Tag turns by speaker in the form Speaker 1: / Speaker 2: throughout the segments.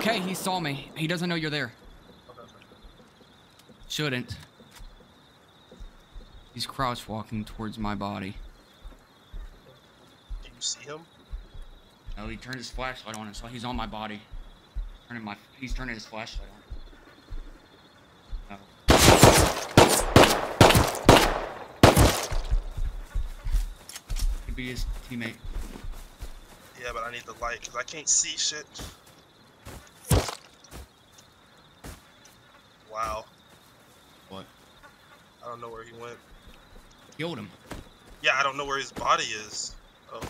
Speaker 1: okay. He saw me. He doesn't know you're there. Shouldn't. He's crouch walking towards my body.
Speaker 2: Do you see him?
Speaker 1: Oh, he turned his flashlight on, and so he's on my body. Turning my, he's turning his flashlight on. Could be his teammate.
Speaker 2: Yeah, but I need the light because I can't see shit. Wow.
Speaker 1: What?
Speaker 2: I don't know where he went.
Speaker 1: Killed him.
Speaker 2: Yeah, I don't know where his body is. Oh.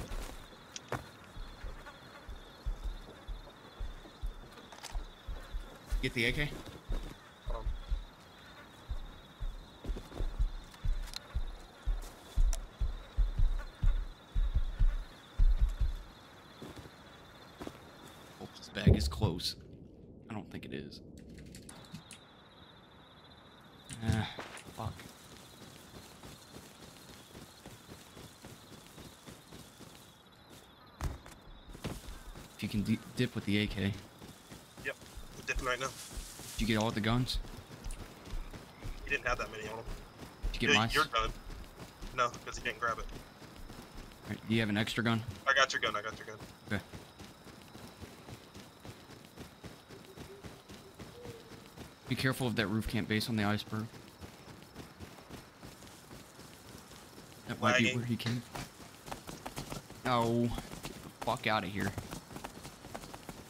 Speaker 1: Get the AK. Fuck. If you can di- dip with the AK,
Speaker 2: yep. We're dipping right now.
Speaker 1: Did you get all of the guns?
Speaker 2: He didn't have that many on him.
Speaker 1: Did you get
Speaker 2: Yeah,
Speaker 1: my?
Speaker 2: Your gun. No, because he didn't grab it.
Speaker 1: Alright, Do you have an extra gun?
Speaker 2: I got your gun. I got your gun.
Speaker 1: Okay. Be careful of that roof camp base on the iceberg. That might be where he came. No. Get the fuck out of here.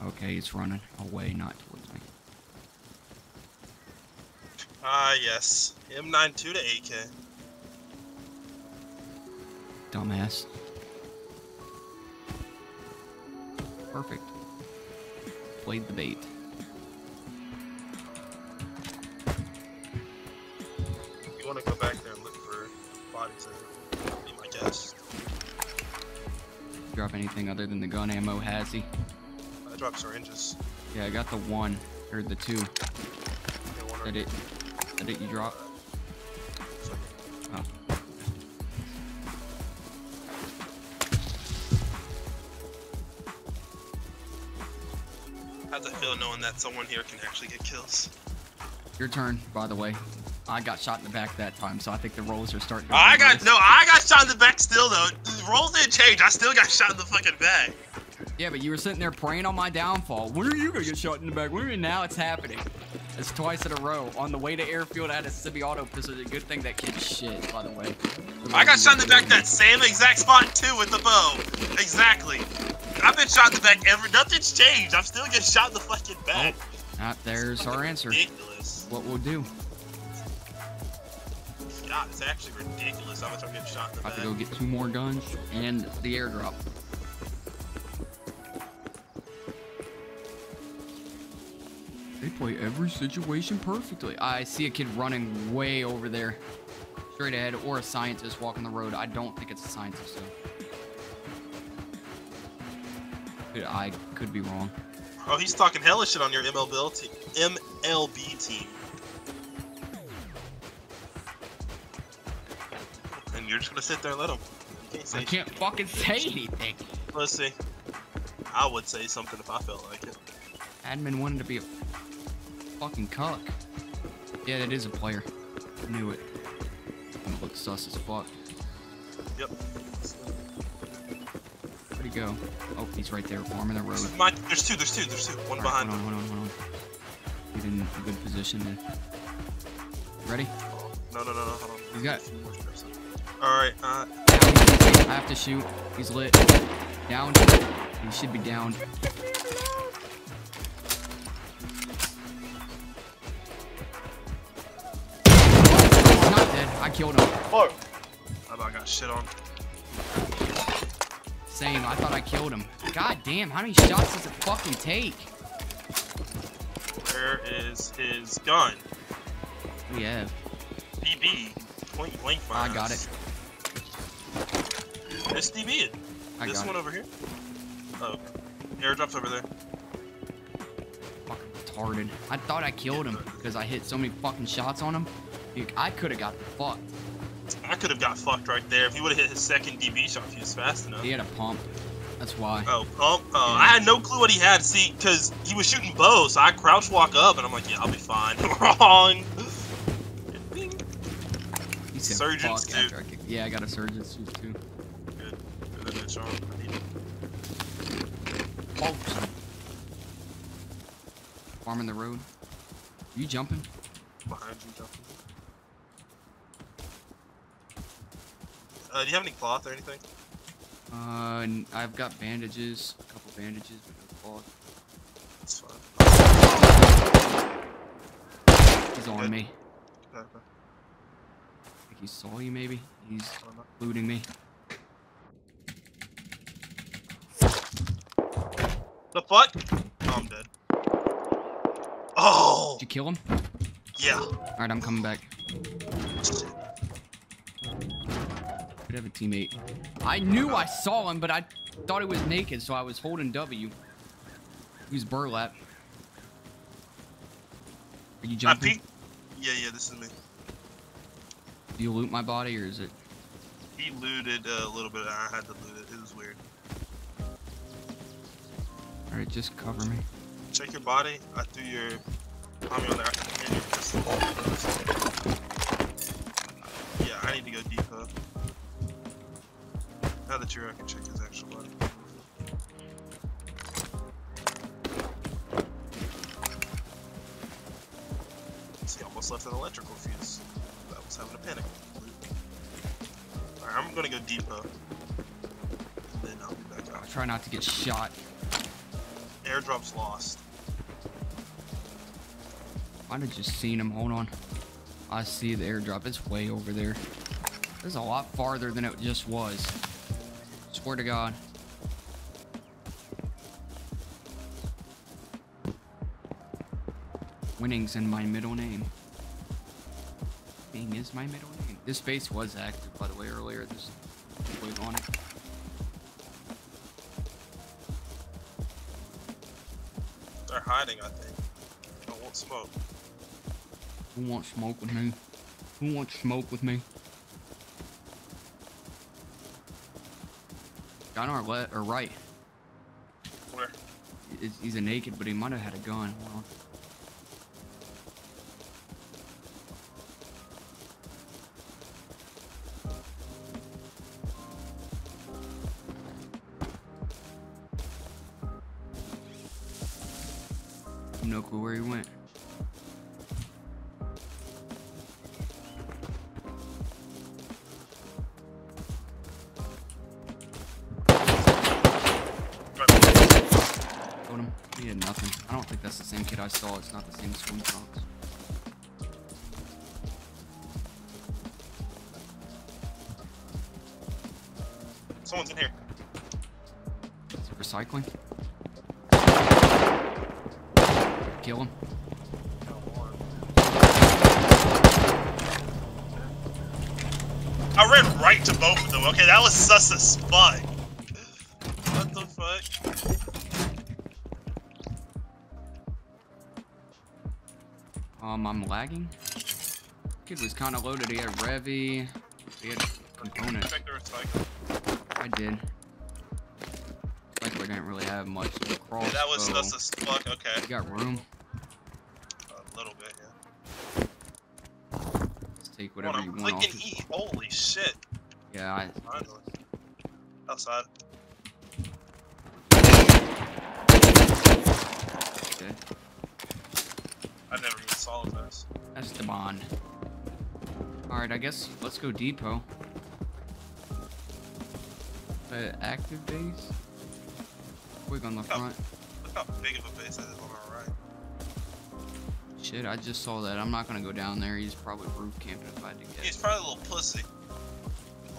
Speaker 1: Okay, he's running away, not towards me.
Speaker 2: Ah, yes. M92 to AK.
Speaker 1: Dumbass. Perfect. Played the bait. Anything other than the gun ammo, has he?
Speaker 2: Uh, I dropped syringes.
Speaker 1: Yeah, I got the one. Or the two.
Speaker 2: Yeah, one
Speaker 1: That
Speaker 2: right
Speaker 1: it. That it you drop? Oh.
Speaker 2: How's it feel knowing that someone here can actually get kills?
Speaker 1: Your turn, by the way. I got shot in the back that time, so I think the roles are starting to
Speaker 2: I got
Speaker 1: reverse.
Speaker 2: no. I got shot in the back still though. The roles didn't change. I still got shot in the fucking back.
Speaker 1: Yeah, but you were sitting there praying on my downfall. When are you gonna get shot in the back? When are you? Now it's happening. It's twice in a row. On the way to airfield, I had a semi-auto pistol. A good thing that kid's shit, by the way.
Speaker 2: I got shot in the back that same exact spot too with the bow. Exactly. I've been shot in the back ever. Nothing's changed. I'm still getting shot in the fucking back.
Speaker 1: Ah, there's our answer.
Speaker 2: Ridiculous.
Speaker 1: What we'll do.
Speaker 2: It's actually ridiculous how much I'm getting shot in the
Speaker 1: About
Speaker 2: back.
Speaker 1: to go get two more guns and the airdrop. They play every situation perfectly. I see a kid running way over there. Straight ahead, or a scientist walking the road. I don't think it's a scientist, though. Could- I could be wrong.
Speaker 2: Oh, he's talking hella shit on your MLB team. MLB team. You're just gonna sit there and let him. You can't
Speaker 1: I can't fucking say anything.
Speaker 2: Let's see. I would say something if I felt like it.
Speaker 1: Admin wanted to be a fucking cuck. Yeah, that is a player. Knew it. It looks sus as fuck.
Speaker 2: Yep.
Speaker 1: Where'd he go? Oh, he's right there, farming the road.
Speaker 2: My. There's two. There's two. There's two. One
Speaker 1: Alright,
Speaker 2: behind.
Speaker 1: Hold on, hold on, hold on. Get in a good position there. Ready?
Speaker 2: No, no, no, no. Hold on.
Speaker 1: He's got
Speaker 2: All right. Uh.
Speaker 1: I have to shoot. He's lit. Down. He should be down. He's not dead. I killed him.
Speaker 2: oh. I about got shit on.
Speaker 1: Same. I thought I killed him. God damn, how many shots does it fucking take?
Speaker 2: Where is his gun?
Speaker 1: We have.
Speaker 2: DB. Point blank.
Speaker 1: I got it.
Speaker 2: This DB. it.
Speaker 1: I
Speaker 2: this one
Speaker 1: it.
Speaker 2: over here. Oh. Airdrop's over there.
Speaker 1: Fucking retarded. I thought I killed him because I hit so many fucking shots on him. Dude, I could have got fucked.
Speaker 2: I could have got fucked right there if he would have hit his second DB shot if he was fast enough.
Speaker 1: He had a pump. That's why.
Speaker 2: Oh, pump. Oh, I had no clue what he had. See, because he was shooting bows, so I crouch walk up, and I'm like, yeah, I'll be fine. Wrong. Bing.
Speaker 1: He said,
Speaker 2: Surgeon's
Speaker 1: "Fuck," after
Speaker 2: suit.
Speaker 1: I kicked- Yeah, I got a surgeon's suit too.
Speaker 2: Good. Sean. I need.
Speaker 1: Farming the road. You jumping?
Speaker 2: Behind you, jumping. Uh, do you have any cloth or anything?
Speaker 1: Uh, I've got bandages, a couple bandages, but no cloth.
Speaker 2: That's fine.
Speaker 1: He's on
Speaker 2: Good.
Speaker 1: me.
Speaker 2: Okay.
Speaker 1: I think he saw you maybe. He's looting me.
Speaker 2: The fuck? Oh, I'm dead. Oh!
Speaker 1: Did you kill him?
Speaker 2: Yeah.
Speaker 1: Alright, I'm coming back. Could have a teammate. I knew I saw him, but I thought he was naked, so I was holding W. He was burlap. Are you jumping?
Speaker 2: Yeah, yeah, this is me.
Speaker 1: Do you loot my body, or is it?
Speaker 2: He looted uh, a little bit, I had to loot it. It was weird.
Speaker 1: Alright, just cover me.
Speaker 2: Check your body. I threw your Tommy on there. And your pistol. Yeah, I need to go depot. Now that you're, I can check his actual body. See, almost left an electrical fuse. That was having a panic. Alright, I'm gonna go depot. Then I'll be back out.
Speaker 1: Try not to get shot.
Speaker 2: Airdrop's lost.
Speaker 1: Might have just seen him. Hold on. I see the airdrop. It's way over there. This is a lot farther than it just was. Swear to God. Winning's in my middle name. Bing is my middle name. This base was active, by the way, earlier. This was on it.
Speaker 2: Hiding, I think. I won't smoke.
Speaker 1: Who wants smoke with me? Who wants smoke with me? On our left or right.
Speaker 2: Where?
Speaker 1: He's- He's a naked, but he might have had a gun.
Speaker 2: Both of them. Okay, that was sus as fuck. What the fuck?
Speaker 1: Um, I'm lagging. Kid was kind of loaded. He had Revy. He had component.
Speaker 2: Check the recycle.
Speaker 1: I did. Like we didn't really have much. So crossbow.
Speaker 2: Yeah, that was sus as fuck. Okay.
Speaker 1: You got room.
Speaker 2: A little bit, yeah.
Speaker 1: Let's take
Speaker 2: on,
Speaker 1: whatever you
Speaker 2: I'm
Speaker 1: want
Speaker 2: clicking E. Holy shit.
Speaker 1: Yeah, I.
Speaker 2: Outside.
Speaker 1: did.
Speaker 2: I never even saw this.
Speaker 1: That's the bond. Alright, I guess let's go depot. Uh, active base? Quick on the
Speaker 2: Oh.
Speaker 1: front.
Speaker 2: Look how big of a base that is on our right.
Speaker 1: Shit, I just saw that. I'm not gonna go down there. He's probably roof camping if I had to
Speaker 2: He's probably a little pussy.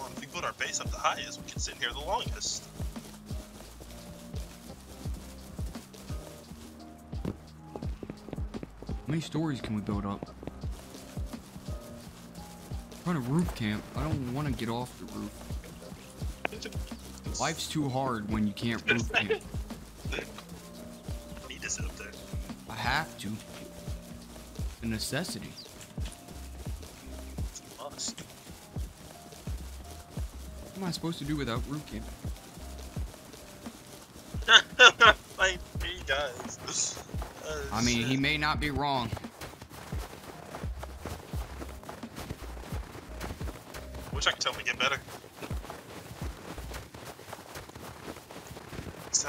Speaker 2: Well, if we put our base up the highest, we can sit here the longest.
Speaker 1: How many stories can we build up? Trying to roof camp. I don't want to get off the roof. Life's too hard when you can't roof camp.
Speaker 2: I Need to sit up there.
Speaker 1: I have to. A necessity. am I supposed to do without Rukin? like, he does.
Speaker 2: Oh,
Speaker 1: I mean,
Speaker 2: shit.
Speaker 1: he may not be wrong.
Speaker 2: Wish I could tell him to get better.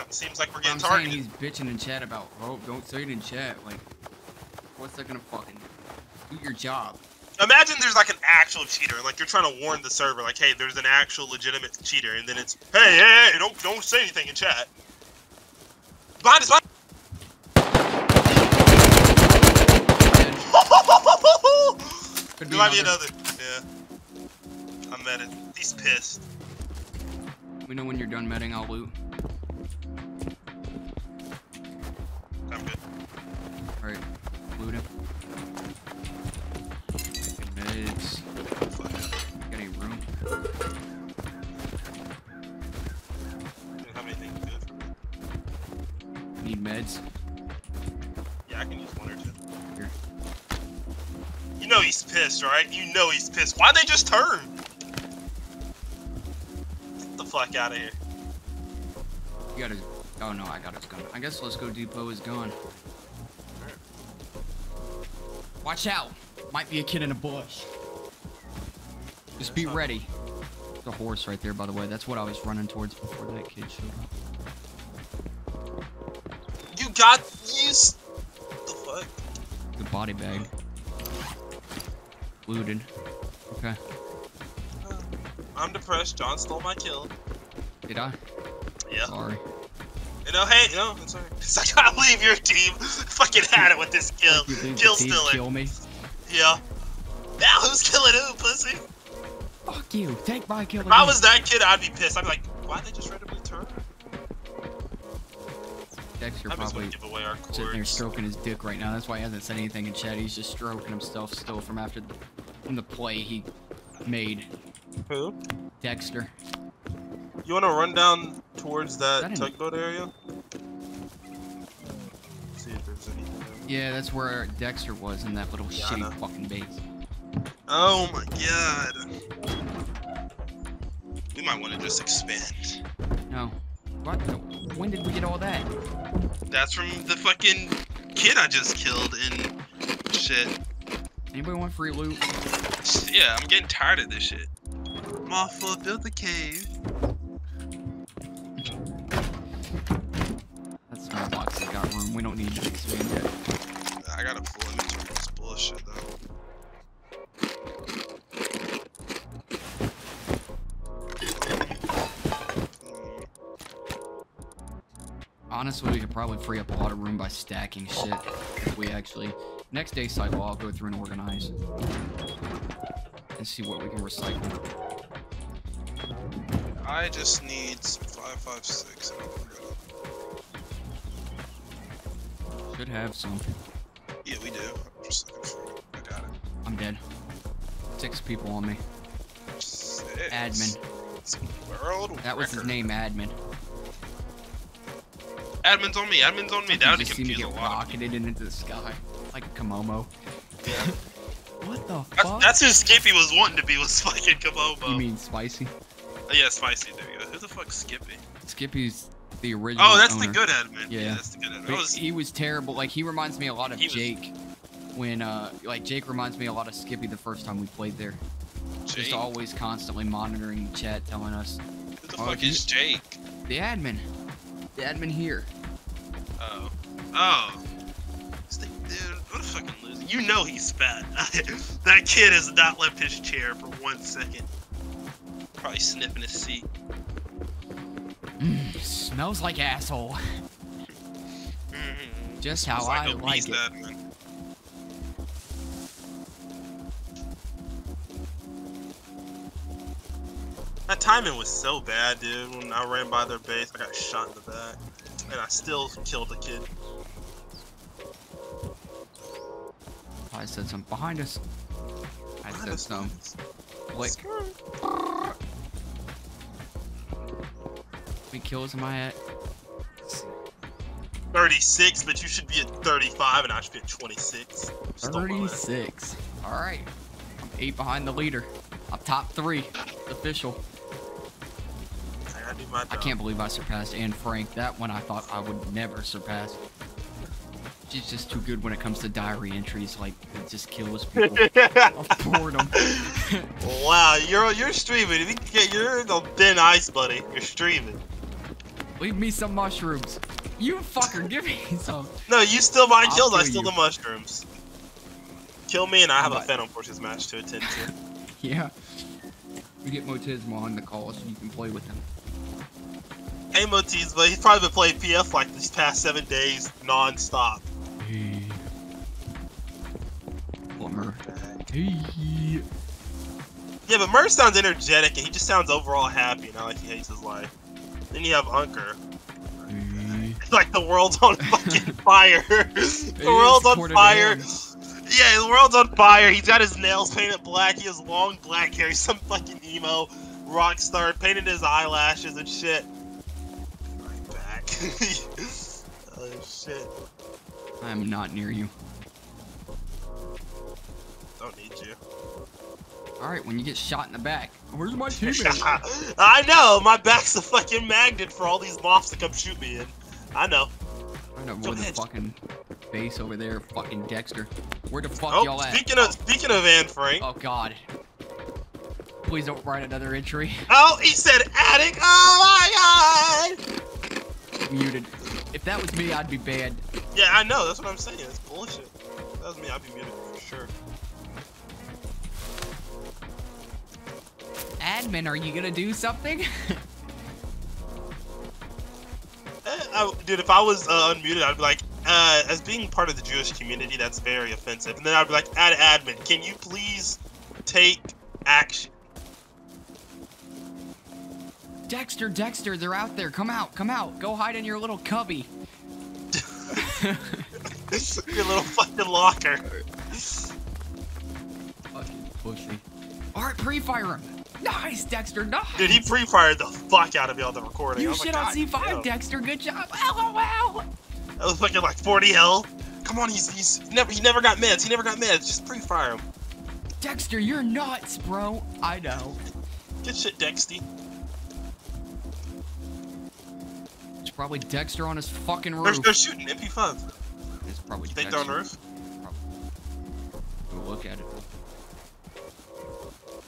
Speaker 2: Seems like we're getting
Speaker 1: I'm
Speaker 2: targeted.
Speaker 1: Saying he's bitching in chat about, oh, don't say it in chat. Like, what's that gonna fucking do? Do your job.
Speaker 2: Imagine there's like a actual cheater, like you're trying to warn the server, like, hey, there's an actual legitimate cheater, and then it's, hey, hey, hey, don't don't say anything in chat. Behind us, behind.
Speaker 1: Could
Speaker 2: there might be another. Yeah. I'm at. He's pissed.
Speaker 1: We know when you're done medding, I'll loot.
Speaker 2: Pissed, right? You know he's pissed. Why'd they just turn? Get the fuck out of here.
Speaker 1: You got his. Oh no, I got his gun. I guess let's go depot his gun. Watch out! Might be a kid in a bush. Just be ready. The horse right there, by the way. That's what I was running towards before that kid showed up.
Speaker 2: You got used. The fuck?
Speaker 1: The body bag. Looted. Okay. Hmm.
Speaker 2: I'm depressed. John stole my kill.
Speaker 1: Did I?
Speaker 2: Yeah.
Speaker 1: Sorry.
Speaker 2: You know, hey, no, it's alright. It's like, I leave your team. Fucking had it with this kill. Kill stealer.
Speaker 1: Kill me?
Speaker 2: Yeah. Now who's killing who, pussy?
Speaker 1: Fuck you. Take my kill.
Speaker 2: If I was that kid, I'd be pissed. I'd be like, why'd they just randomly turn?
Speaker 1: Dexter probably
Speaker 2: away our
Speaker 1: sitting there stroking his dick right now. That's why he hasn't said anything in chat. He's just stroking himself still from after the, from the play he made.
Speaker 2: Who?
Speaker 1: Dexter.
Speaker 2: You wanna run down towards that,
Speaker 1: That
Speaker 2: tugboat area? See if there's anything.
Speaker 1: Yeah, that's where Dexter was in that little
Speaker 2: Yeah,
Speaker 1: shitty fucking base.
Speaker 2: Oh my god. We might want to just expand.
Speaker 1: No. What? the- When did we get all that?
Speaker 2: That's from the fucking kid I just killed and shit.
Speaker 1: Anybody want free loot?
Speaker 2: Yeah, I'm getting tired of this shit. Mothra build the cave.
Speaker 1: That's small box that got room. We don't need to expand yet.
Speaker 2: I got a full inventory this bullshit though.
Speaker 1: Honestly, we could probably free up a lot of room by stacking shit. If we actually... Next day cycle, I'll go through and organize. And see what we can recycle.
Speaker 2: I just need some five five six. and I'm.
Speaker 1: Should have some.
Speaker 2: Yeah, we do. I'm just looking for it. I got it.
Speaker 1: I'm dead. Six people on me.
Speaker 2: Six.
Speaker 1: Admin.
Speaker 2: World
Speaker 1: That was his name, Admin.
Speaker 2: Admin's on me. Admin's on me. That would
Speaker 1: just see me
Speaker 2: confuse a
Speaker 1: get
Speaker 2: lot.
Speaker 1: rocketed into the sky. Like Komomo.
Speaker 2: Yeah.
Speaker 1: What the
Speaker 2: That's,
Speaker 1: fuck?
Speaker 2: that's who Skippy was wanting to be. Was fucking Kabobo.
Speaker 1: You mean Spicy?
Speaker 2: Oh, yeah, spicy. There you go. Who the fuck's Skippy?
Speaker 1: Skippy's the original
Speaker 2: Oh, that's
Speaker 1: owner.
Speaker 2: the good admin. Yeah,
Speaker 1: Yeah.
Speaker 2: that's the good admin. Was,
Speaker 1: he was terrible. Like he reminds me a lot of
Speaker 2: He was-
Speaker 1: Jake. When uh, like Jake reminds me a lot of Skippy the first time we played there.
Speaker 2: Jake.
Speaker 1: Just always constantly monitoring chat, telling us
Speaker 2: Who the
Speaker 1: Oh,
Speaker 2: fuck is Jake?
Speaker 1: the admin, the admin here.
Speaker 2: Oh. Oh. Dude, what a fucking loser. You know he's fat. that kid has not left his chair for one second. Probably sniffing his seat.
Speaker 1: Mm, smells like asshole.
Speaker 2: Mhm.
Speaker 1: Just how I
Speaker 2: a
Speaker 1: like it.
Speaker 2: admin. That timing was so bad, dude. When I ran by their base, I got shot in the back. And I still killed the kid.
Speaker 1: I said something behind us. I
Speaker 2: Behind
Speaker 1: said
Speaker 2: us,
Speaker 1: some. Like,
Speaker 2: us.
Speaker 1: we kills am I at?
Speaker 2: 36, but you should be at 35 and I should be at 26. Stole
Speaker 1: 36. All right. I'm eight behind the leader. I'm top three. It's official.
Speaker 2: I my job.
Speaker 1: I can't believe I surpassed Anne Frank. That one I thought I would never surpass. She's just too good when it comes to diary entries. Like, it just kills people. of boredom.
Speaker 2: wow, you're you're streaming. You can get you're in the thin ice, buddy. You're streaming.
Speaker 1: Leave me some mushrooms. You fucker, give me some.
Speaker 2: No, you still my
Speaker 1: I'll
Speaker 2: kills. I
Speaker 1: kill
Speaker 2: steal
Speaker 1: you.
Speaker 2: the mushrooms. Kill me, and I have a
Speaker 1: But-
Speaker 2: Phantom Forces match to attend to.
Speaker 1: Yeah. We get Motisma on the call so you can play with him.
Speaker 2: Hey, Motiz, but he's probably been playing PF like these past seven days non-stop.
Speaker 1: Hey. Plumber. Hey.
Speaker 2: Yeah, but Murr sounds energetic, and he just sounds overall happy, not like he hates his life. Then you have Unker.
Speaker 1: Hey.
Speaker 2: like the world's on fucking fire. the
Speaker 1: is
Speaker 2: world's on fire. Yeah, the world's on fire. He's got his nails painted black. He has long black hair. He's some fucking emo rock star. Painted his eyelashes and shit. Oh shit.
Speaker 1: I'm not near you.
Speaker 2: Don't need you.
Speaker 1: Alright, when you get shot in the back. Where's my teammate?
Speaker 2: I know. My back's a fucking magnet for all these moths to come shoot me in. I know.
Speaker 1: I know where the fucking base over there, fucking Dexter. Where the fuck
Speaker 2: Oh,
Speaker 1: y'all at?
Speaker 2: speaking of speaking of Anne Frank.
Speaker 1: Oh god. Please don't write another entry.
Speaker 2: Oh, he said attic. Oh my god.
Speaker 1: Muted. If that was me, I'd be banned.
Speaker 2: Yeah, I know. That's what I'm saying. It's bullshit. If that was me, I'd be muted for sure.
Speaker 1: Admin, are you gonna do something?
Speaker 2: Eh, I, dude, if I was uh, unmuted, I'd be like, uh, as being part of the Jewish community, that's very offensive. And then I'd be like, add admin, can you please take action?
Speaker 1: Dexter, Dexter, they're out there. Come out, come out. Go hide in your little cubby.
Speaker 2: Your little fucking locker.
Speaker 1: Fucking pussy. Alright, pre-fire him. Nice, Dexter, nice.
Speaker 2: Dude, he pre-fired the fuck out of me on the recording.
Speaker 1: You
Speaker 2: was
Speaker 1: shit on C5,
Speaker 2: damn."
Speaker 1: Dexter. Good job. LOL.
Speaker 2: That was fucking like 40 hell. Come on, he's he's never he never got meds. He never got meds. Just pre-fire him.
Speaker 1: Dexter, you're nuts, bro. I know.
Speaker 2: Good shit, Dexty.
Speaker 1: Probably Dexter on his fucking
Speaker 2: They're,
Speaker 1: roof.
Speaker 2: they're shooting MP5.
Speaker 1: It's probably
Speaker 2: You think
Speaker 1: Dexter.
Speaker 2: they're on the roof?
Speaker 1: Go look at it.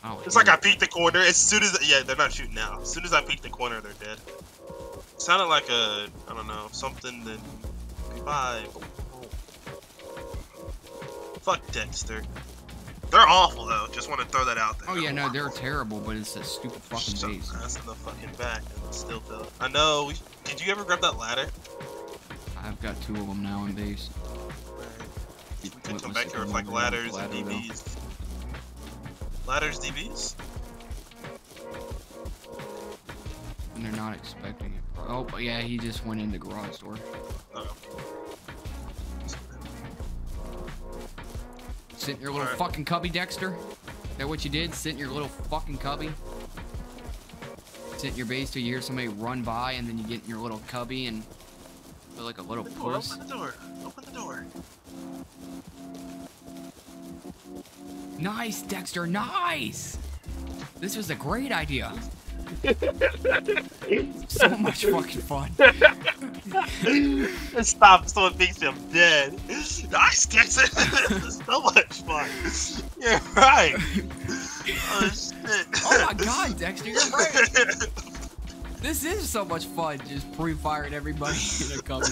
Speaker 1: Oh,
Speaker 2: It's like I peeked the corner. As soon as yeah, they're not shooting now. As soon as I peeked the corner, they're dead. It Sounded like a I don't know something that five. Fuck Dexter. They're awful though. Just want to throw that out there.
Speaker 1: Oh yeah, no, they're terrible, but it's a stupid fucking base.
Speaker 2: ass in the fucking back and still. I know. We, did you ever grab that ladder?
Speaker 1: I've got two of them now in base.
Speaker 2: We could
Speaker 1: What
Speaker 2: come back here with like ladders and
Speaker 1: ladder, though?
Speaker 2: DBs. Ladders, DBs.
Speaker 1: And they're not expecting it. Oh, yeah, he just went in the garage door.
Speaker 2: Oh.
Speaker 1: Sit in your little
Speaker 2: Alright.
Speaker 1: fucking cubby, Dexter. Is that what you did? Sit in your little fucking cubby? Sit in your base till you hear somebody run by, and then you get in your little cubby and feel like a little
Speaker 2: Open the door. Open the door. Open the door.
Speaker 1: Nice, Dexter, nice! This was a great idea. so much fucking fun.
Speaker 2: Stop, someone thinks I'm dead. Nice, Dexter. so much fun. You're right. Oh shit.
Speaker 1: Oh my god, Dexter, you're right. This is so much fun, just pre-firing everybody in a cubby.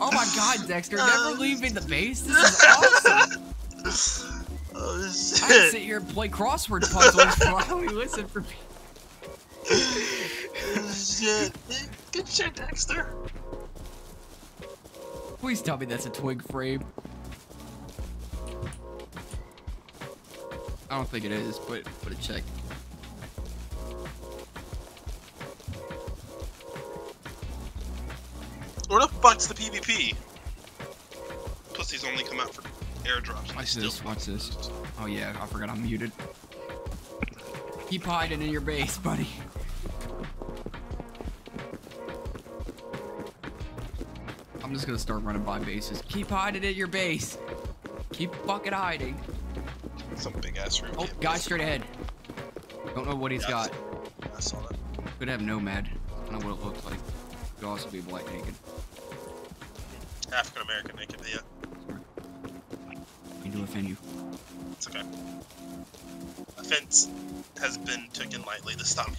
Speaker 1: Oh my god, Dexter, never uh, leaving the base? This is awesome!
Speaker 2: Oh
Speaker 1: I
Speaker 2: shit.
Speaker 1: can sit here and play crossword puzzles while we listen for people.
Speaker 2: Oh, shit. Good shit, Dexter.
Speaker 1: Please tell me that's a twig frame. I don't think it is, but but a check.
Speaker 2: Where the PvP? Pussies only come out for airdrops.
Speaker 1: Watch this,
Speaker 2: still
Speaker 1: watch this. Oh yeah, I forgot I'm muted. Keep hiding in your base, buddy. I'm just gonna start running by bases. Keep hiding in your base. Keep fucking hiding.
Speaker 2: Some big ass room.
Speaker 1: Oh, guy straight ahead. Don't know what he's
Speaker 2: Yeah,
Speaker 1: got.
Speaker 2: I saw that.
Speaker 1: Could have Nomad. I don't know what it looks like. Could also be Black Naked.
Speaker 2: American naked, yeah.
Speaker 1: I need to offend you.
Speaker 2: It's okay. Offense has been taken lightly this time.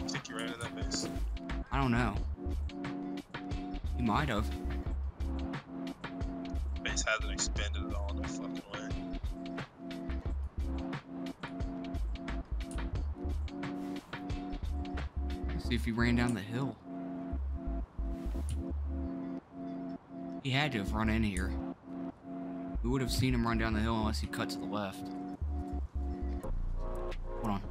Speaker 2: You think you ran in that base?
Speaker 1: I don't know. You might have. Ran down the hill. He had to have run in here. We would have seen him run down the hill unless he cut to the left. Hold on.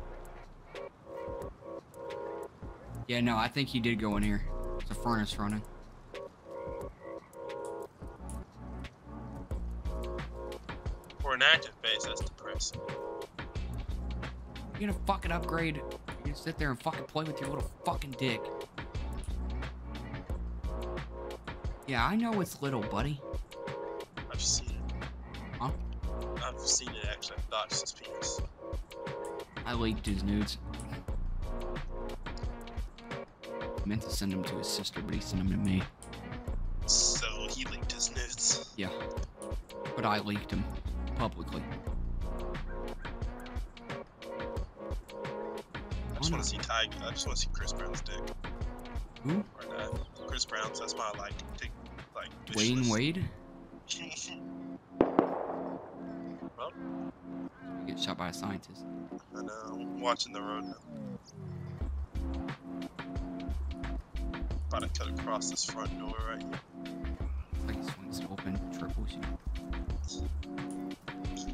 Speaker 1: Yeah, no, I think he did go in here. There's a furnace running.
Speaker 2: For an active base, that's depressing.
Speaker 1: You're gonna fucking upgrade. You sit there and fucking play with your little fucking dick. Yeah, I know it's little, buddy.
Speaker 2: I've seen it.
Speaker 1: Huh?
Speaker 2: I've seen it actually. I've dodged his penis.
Speaker 1: I leaked his nudes. I meant to send them to his sister, but he sent them to me.
Speaker 2: So he leaked his nudes.
Speaker 1: Yeah. But I leaked them publicly.
Speaker 2: Just want to see Ty. I just want to see Chris Brown's dick.
Speaker 1: Who?
Speaker 2: Or that. Chris Brown's. That's my like. Dick, like.
Speaker 1: Wayne
Speaker 2: list.
Speaker 1: Wade?
Speaker 2: well,
Speaker 1: Get shot by a scientist.
Speaker 2: I know. I'm watching the road now. About to cut across this front door right here.
Speaker 1: Like swings it open, triple.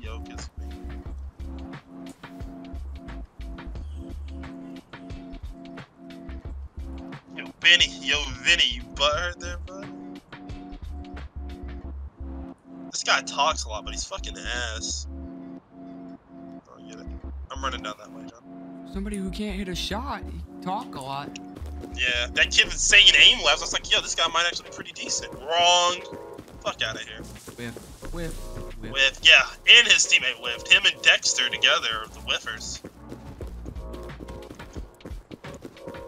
Speaker 2: Yoke is me. Yo, Vinny, you butthurt there, bud? This guy talks a lot, but he's fucking ass. Oh, get it. I'm running down that way, John.
Speaker 1: Somebody who can't hit a shot. He talk a lot.
Speaker 2: Yeah, that kid was saying aim left. I was like, yo, this guy might actually be pretty decent. Wrong. Fuck out of here.
Speaker 1: Whiff, whiff, whiff.
Speaker 2: Whiff, yeah, and his teammate whiffed. Him and Dexter together the whiffers.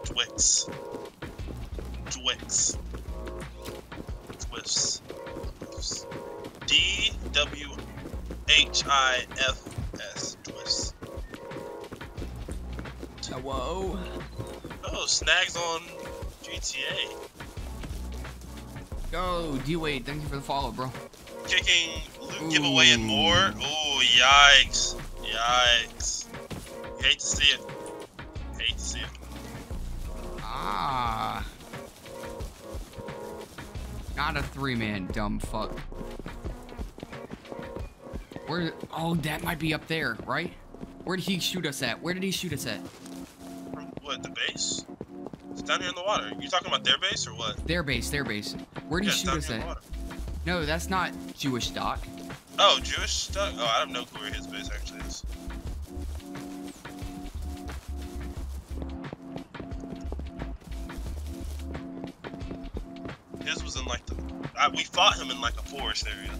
Speaker 2: Twix. Twix. Whiffs. D W H I F S. Twist.
Speaker 1: Whoa.
Speaker 2: Oh, snags on GTA.
Speaker 1: Go, D Wade. Thank you for the follow, bro.
Speaker 2: Kicking loot giveaway and more. Oh, yikes. Yikes.
Speaker 1: Not a three man, dumb fuck. Where? Oh, that might be up there, right? Where did he shoot us at? Where did he shoot us at?
Speaker 2: From what, the base? It's down here in the water. You talking about their base or what?
Speaker 1: Their base, their base. Where did
Speaker 2: Yeah,
Speaker 1: he shoot us
Speaker 2: here in the
Speaker 1: at? No, that's not Jewish stock.
Speaker 2: Oh, Jewish stuff? Oh, I have no clue where his base actually I, we fought him in like a forest area.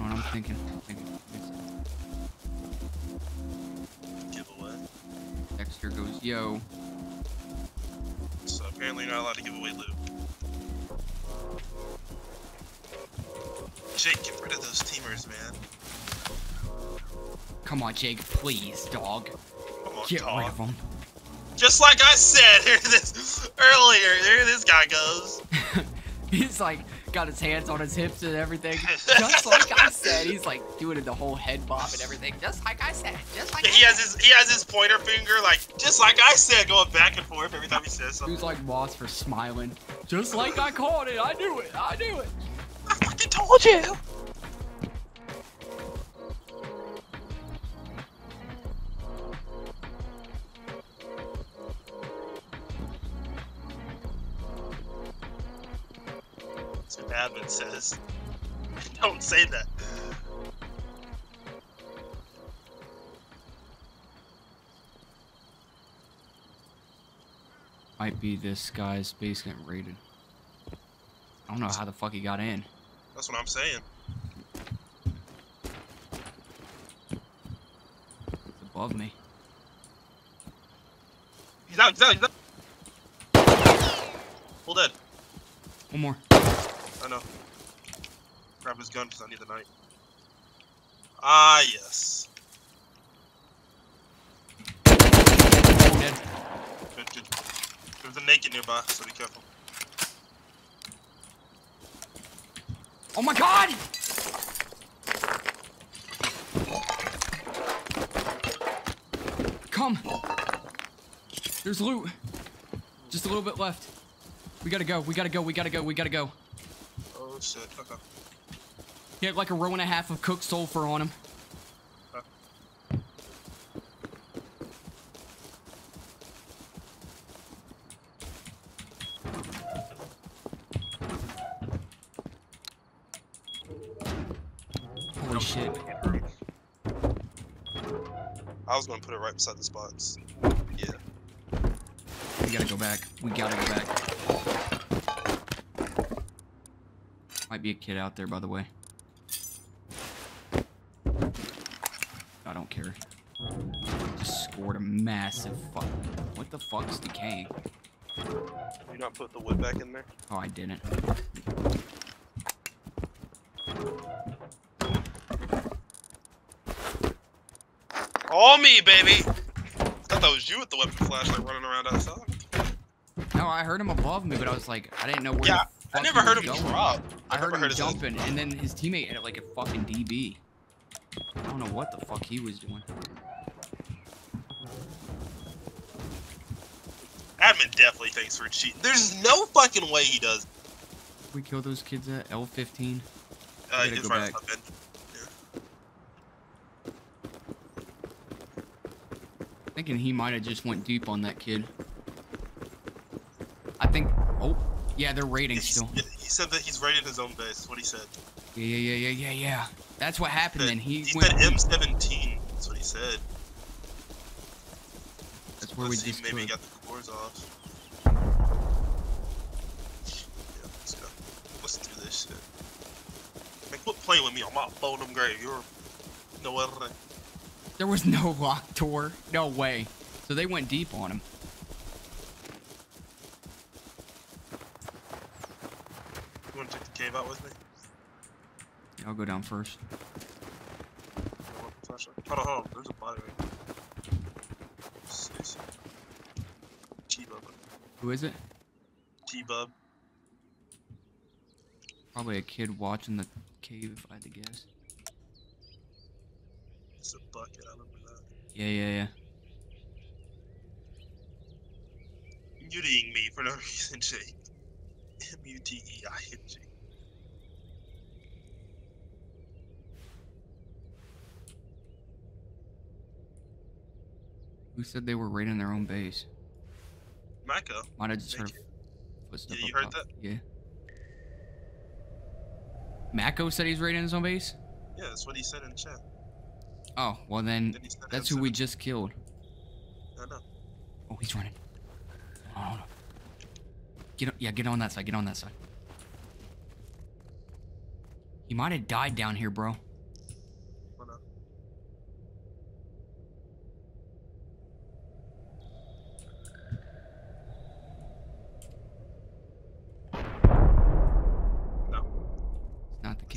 Speaker 1: Oh, I'm thinking. I'm thinking.
Speaker 2: Giveaway.
Speaker 1: Dexter goes, yo.
Speaker 2: So apparently you're not allowed to give away loot. Jake, get rid of those teamers, man.
Speaker 1: Come on, Jake, please, dog.
Speaker 2: Come on,
Speaker 1: Get
Speaker 2: dog.
Speaker 1: rid of him.
Speaker 2: Just like I said here this earlier, there this guy goes.
Speaker 1: He's like got his hands on his hips and everything. Just like I said, he's like doing the whole head bob and everything. Just like I said. Just like I
Speaker 2: He has
Speaker 1: said.
Speaker 2: his he has his pointer finger like just like I said, going back and forth every time he says something.
Speaker 1: Who's like Moss for smiling? Just like I called it. I knew it. I knew it.
Speaker 2: I fucking told you. Says. Don't say that.
Speaker 1: Might be this guy's basement raided. I don't know how the fuck he got in.
Speaker 2: That's what I'm saying.
Speaker 1: It's above me.
Speaker 2: He's out, he's out, he's out. Full dead.
Speaker 1: One more.
Speaker 2: I know. Grab his gun because I need the knife. Ah, yes.
Speaker 1: Dead.
Speaker 2: Good, good. There's a naked nearby, so be careful.
Speaker 1: Oh my god! Come. There's loot. Just a little bit left. We gotta go. We gotta go. We gotta go. We gotta go.
Speaker 2: Oh shit. Okay.
Speaker 1: He had like a row and a half of cooked sulfur on him. Holy shit.
Speaker 2: I was gonna put it right beside the spots. Yeah.
Speaker 1: We gotta go back. We gotta go back. Might be a kid out there, by the way. I don't care. Just scored a massive fuck. What the fuck's decaying?
Speaker 2: You not put the wood back in there?
Speaker 1: Oh, I didn't.
Speaker 2: All me, baby! I thought that was you with the weapon flashlight running around outside.
Speaker 1: No, I heard him above me, but I was like, I didn't know where.
Speaker 2: Yeah, I never
Speaker 1: he
Speaker 2: heard him
Speaker 1: going.
Speaker 2: drop.
Speaker 1: I heard
Speaker 2: never
Speaker 1: him
Speaker 2: heard his-
Speaker 1: jumping, and then his teammate had like a fucking DB. I don't know what the fuck he was doing.
Speaker 2: Admin definitely thinks we're cheating. There's no fucking way he does.
Speaker 1: We kill those kids at L15.
Speaker 2: Uh,
Speaker 1: gotta go back.
Speaker 2: Ben.
Speaker 1: Thinking he might have just went deep on that kid. I think. Oh, yeah, they're raiding still.
Speaker 2: yeah, He said that he's raided his own base. What he said.
Speaker 1: Yeah, yeah, yeah, yeah, yeah. That's what happened. Then he,
Speaker 2: he
Speaker 1: went.
Speaker 2: said M17. That's what he said.
Speaker 1: That's where we
Speaker 2: Let's see,
Speaker 1: just
Speaker 2: maybe got the cores off. Yeah, let's go. Let's do this shit. Man, quit playing with me on my phone. I'm grave. You're no other.
Speaker 1: There was no lock door. No way. So they went deep on him.
Speaker 2: You want to check the cave out with me?
Speaker 1: I'll go down first.
Speaker 2: I want the flashlight. Hold on, hold on. There's a body right. T-Bub.
Speaker 1: Who is it?
Speaker 2: T-Bub.
Speaker 1: Probably a kid watching the cave, if I had to guess.
Speaker 2: It's a bucket. I remember that.
Speaker 1: Yeah, yeah, yeah.
Speaker 2: Muting me for no reason, Jake. M-U-T-E-I-N-G.
Speaker 1: Who said they were raiding their own base?
Speaker 2: Mako.
Speaker 1: Might have just heard
Speaker 2: Thank Yeah, you heard
Speaker 1: top. Yeah. Mako said he's raiding his own base?
Speaker 2: Yeah, that's what he said in chat.
Speaker 1: Oh, well then,
Speaker 2: Then
Speaker 1: that's who we just killed.
Speaker 2: I know.
Speaker 1: Oh, he's running. Hold on. Get on, yeah, get on that side, get on that side. He might have died down here, bro.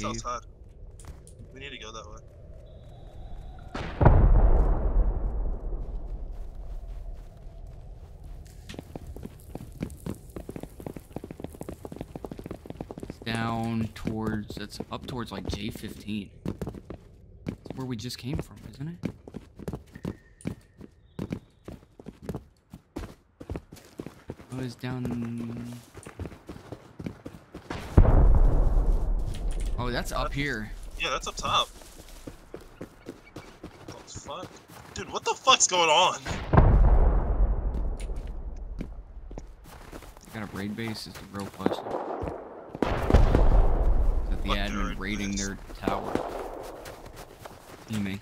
Speaker 1: It's
Speaker 2: outside. We need to go that way.
Speaker 1: It's down towards, it's up towards like J15. It's where we just came from, isn't it? Oh, it's down. Oh, that's up here.
Speaker 2: Yeah, that's up top. What the fuck? Dude, what the fuck's going on?
Speaker 1: Got a raid base is the real question. Is it the
Speaker 2: their
Speaker 1: admin raiding
Speaker 2: base.
Speaker 1: their tower? Might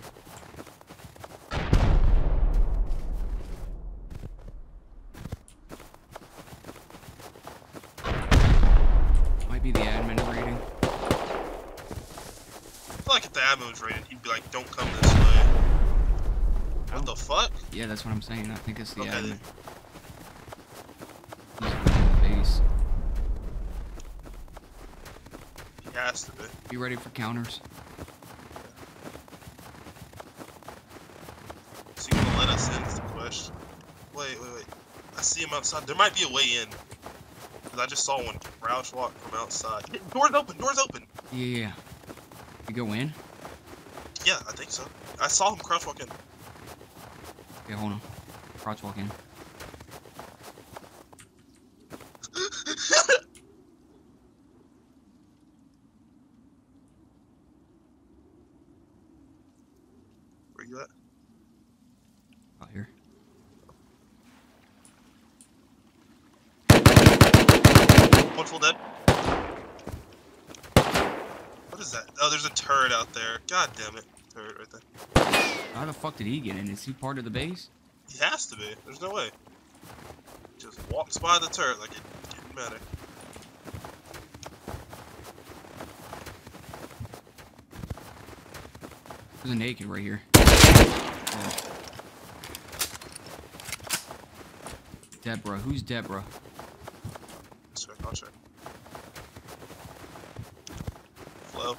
Speaker 1: Yeah, that's what I'm saying. I think it's the
Speaker 2: okay.
Speaker 1: Um, admin.
Speaker 2: He's He has to be.
Speaker 1: You ready for counters?
Speaker 2: Is he gonna let us in? Is the question. Wait, wait, wait. I see him outside. There might be a way in. Cause I just saw one crouch walk from outside. Doors open. Doors open.
Speaker 1: Yeah, yeah. You go in?
Speaker 2: Yeah, I think so. I saw him crosswalk in.
Speaker 1: Okay, hold on. Crouch walk in.
Speaker 2: Where you at?
Speaker 1: Out here.
Speaker 2: One full dead. What is that? Oh, there's a turret out there. God damn it. Turret right there.
Speaker 1: How the fuck did he get in? Is he part of the base?
Speaker 2: He has to be. There's no way. Just walks by the turret like it didn't matter.
Speaker 1: There's a naked right here. Deborah. Who's Deborah?
Speaker 2: Let's check. I'll check. Flow.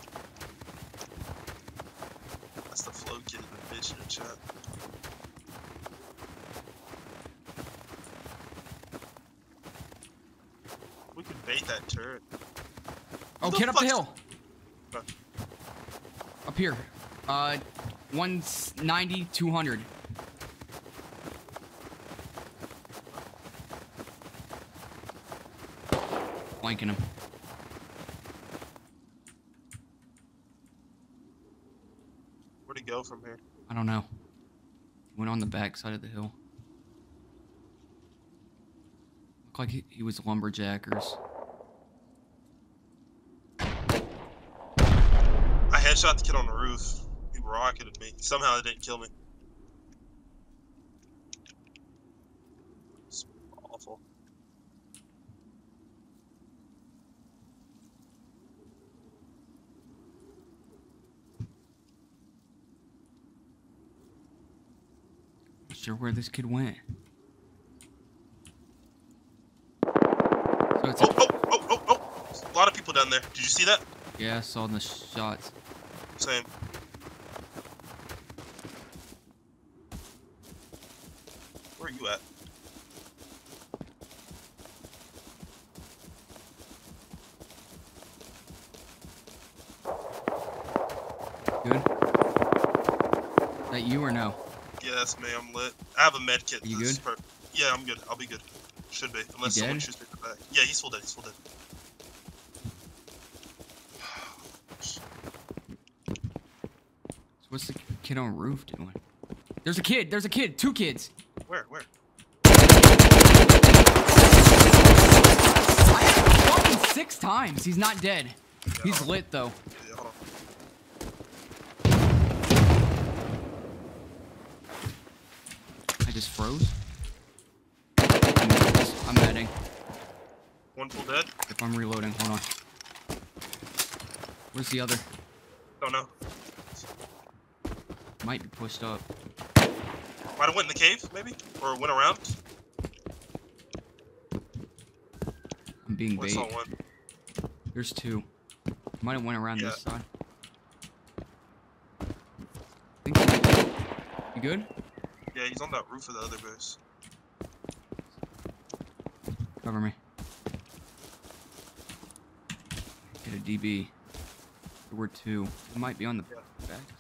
Speaker 2: That's the flow kid in the bitch in the chat. We could bait that turret.
Speaker 1: Oh,
Speaker 2: the
Speaker 1: kid up the hill. Up here. Uh, 190, 200. Flanking him.
Speaker 2: Where'd he go from here?
Speaker 1: I don't know. He went on the back side of the hill. Looked like he, was lumberjackers.
Speaker 2: I headshot the kid on the roof. He rocketed me. Somehow it didn't kill me. It's awful.
Speaker 1: Not sure where this kid went. So it's
Speaker 2: Oh, oh, oh, oh, oh! A lot of people down there. Did you see that?
Speaker 1: yeah, I saw the shots.
Speaker 2: Same. Where are you at?
Speaker 1: Good. That you or no?
Speaker 2: Yeah, that's me. I'm lit. I have a med kit.
Speaker 1: Are you good?
Speaker 2: Yeah, I'm good. I'll be good. Should be. Unless someone shoots me in the back. Yeah, he's full dead. He's full dead.
Speaker 1: So what's the kid on roof doing? There's a kid. There's a kid. Two kids.
Speaker 2: Where? Where?
Speaker 1: Fucking six times. He's not dead. He's lit though.
Speaker 2: Yeah.
Speaker 1: I just froze. I'm, I'm heading.
Speaker 2: One full dead.
Speaker 1: If I'm reloading, hold on. Where's the other?
Speaker 2: Don't know.
Speaker 1: Might be pushed up.
Speaker 2: Might have went in the cave, maybe, or went around.
Speaker 1: I'm being bait.
Speaker 2: one.
Speaker 1: There's two. Might have went around this side. Think you good?
Speaker 2: Yeah, he's on that roof of the other base.
Speaker 1: Cover me. Get a DB. There were two. It might be on the
Speaker 2: Yeah.
Speaker 1: back.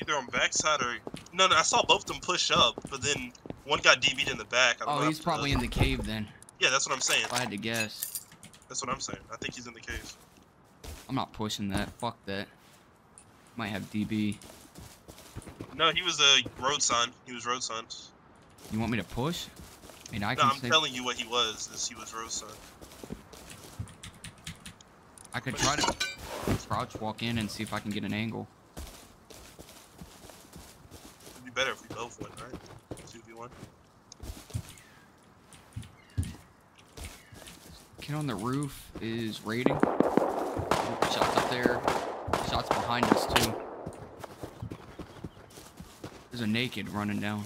Speaker 2: Either on backside or no, no. I saw both of them push up, but then one got DB'd in the back.
Speaker 1: Oh, he's probably in the cave then.
Speaker 2: Yeah, that's what I'm saying.
Speaker 1: If I had to guess.
Speaker 2: That's what I'm saying. I think he's in the cave.
Speaker 1: I'm not pushing that. Fuck that. Might have DB.
Speaker 2: No, he was a road sign. He was road sign.
Speaker 1: You want me to push? I mean, I
Speaker 2: No,
Speaker 1: can
Speaker 2: I'm telling you what he was. Is he was road sign.
Speaker 1: I could try to crouch walk in and see if I can get an angle. kid on the roof is raiding. Shots up there. Shots behind us, too. There's a naked running down.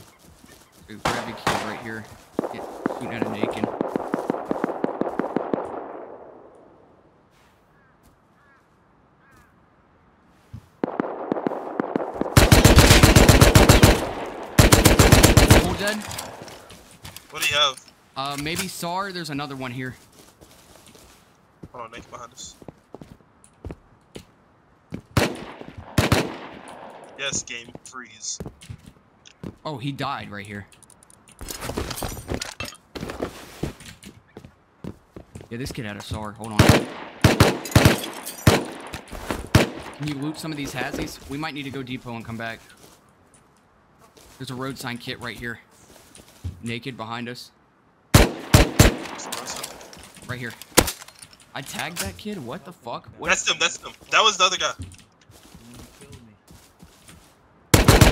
Speaker 1: Dude, grab your kid right here. Get, shooting at a naked.
Speaker 2: What do you have?
Speaker 1: Uh, maybe SAR. There's another one here.
Speaker 2: On, Nick behind us. Yes, game freeze.
Speaker 1: Oh, he died right here. Yeah, this kid had a SAR. Hold on. Can you loot some of these hazies? We might need to go depot and come back. There's a road sign kit right here. Naked behind us. Right here. I tagged that kid? What the fuck? What?
Speaker 2: That's him, that's them. That was the other guy.
Speaker 3: He's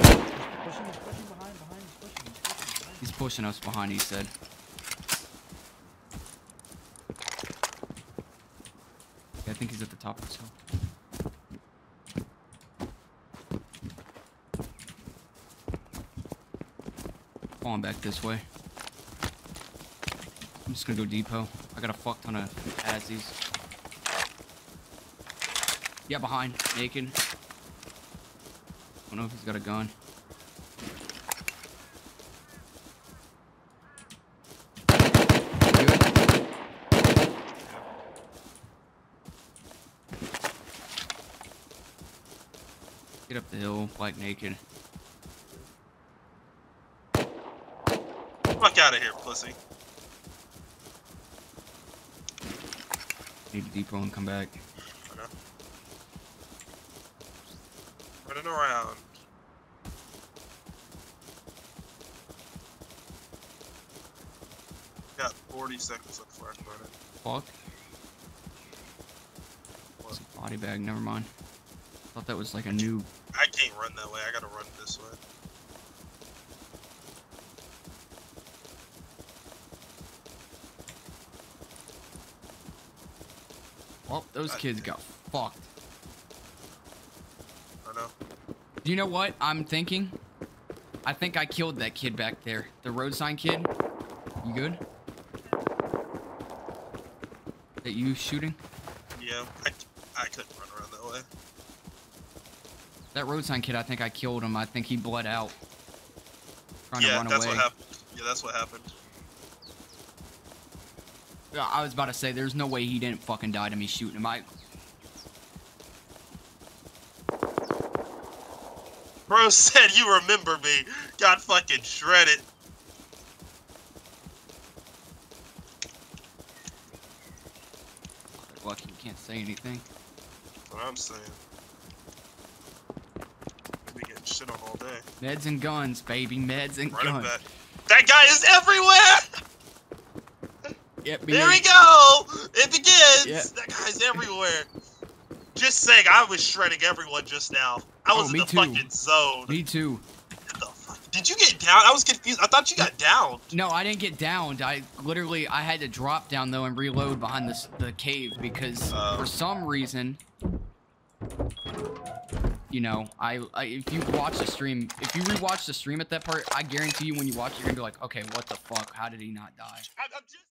Speaker 3: pushing behind, behind, he's pushing, he's pushing behind.
Speaker 1: He's pushing us behind, he said. Yeah, I think he's at the top of this hill. Falling back this way. I'm just gonna go depot. I got a fuck ton of Azzies. Yeah, behind. Naked. I don't know if he's got a gun. Get up the hill, like naked.
Speaker 2: Fuck out of here, pussy.
Speaker 1: Need to depot and come back.
Speaker 2: Running around. Got 40 seconds left can it.
Speaker 1: Fuck.
Speaker 2: What?
Speaker 1: It's a body bag, never mind. Thought that was like a new.
Speaker 2: I can't run that way. I gotta run this way.
Speaker 1: Those kids got fucked.
Speaker 2: I know.
Speaker 1: Do you know what I'm thinking? I think I killed that kid back there. The road sign kid. You good? That you shooting?
Speaker 2: Yeah, I, I couldn't run around that way.
Speaker 1: That road sign kid, I think I killed him. I think he bled out. Trying to
Speaker 2: yeah,
Speaker 1: run
Speaker 2: that's
Speaker 1: away.
Speaker 2: what happened. Yeah, that's what happened.
Speaker 1: I was about to say, there's no way he didn't fucking die to me shooting him. I,
Speaker 2: Bro said you remember me. Got fucking shredded.
Speaker 1: lucky you can't say anything.
Speaker 2: What I'm saying. We getting shit on all day.
Speaker 1: Meds and guns, baby. Meds and
Speaker 2: Running
Speaker 1: guns.
Speaker 2: back. That guy is everywhere!
Speaker 1: Yep,
Speaker 2: There we go! It begins!
Speaker 1: Yeah.
Speaker 2: That guy's everywhere. Just saying, I was shredding everyone just now. I
Speaker 1: Oh,
Speaker 2: was
Speaker 1: me
Speaker 2: in the
Speaker 1: too.
Speaker 2: fucking zone.
Speaker 1: Me too.
Speaker 2: What the fuck? Did you get down? I was confused. I thought you got down.
Speaker 1: No, I didn't get downed. I literally I had to drop down though and reload behind this the cave because
Speaker 2: Oh.
Speaker 1: for some reason, you know, I, I if you watch the stream, if you rewatch the stream at that part, I guarantee you when you watch, it, you're gonna be like, okay, what the fuck? How did he not die?
Speaker 2: I, I'm just.